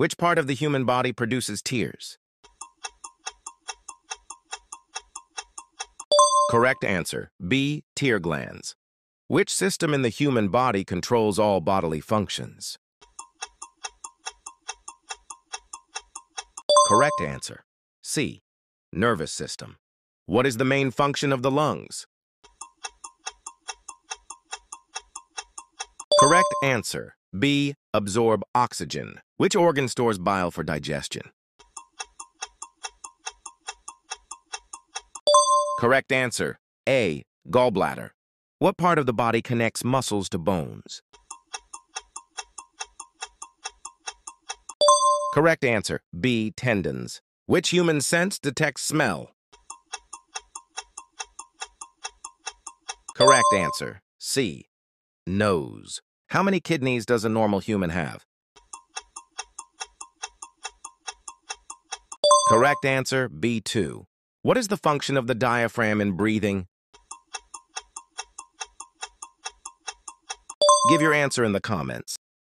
Which part of the human body produces tears? Correct answer, B, tear glands. Which system in the human body controls all bodily functions? Correct answer, C, nervous system. What is the main function of the lungs? Correct answer, B, absorb oxygen. Which organ stores bile for digestion? Correct answer, A, gallbladder. What part of the body connects muscles to bones? Correct answer, B, tendons. Which human sense detects smell? Correct answer, C, nose. How many kidneys does a normal human have? Correct answer, B2. What is the function of the diaphragm in breathing? Give your answer in the comments.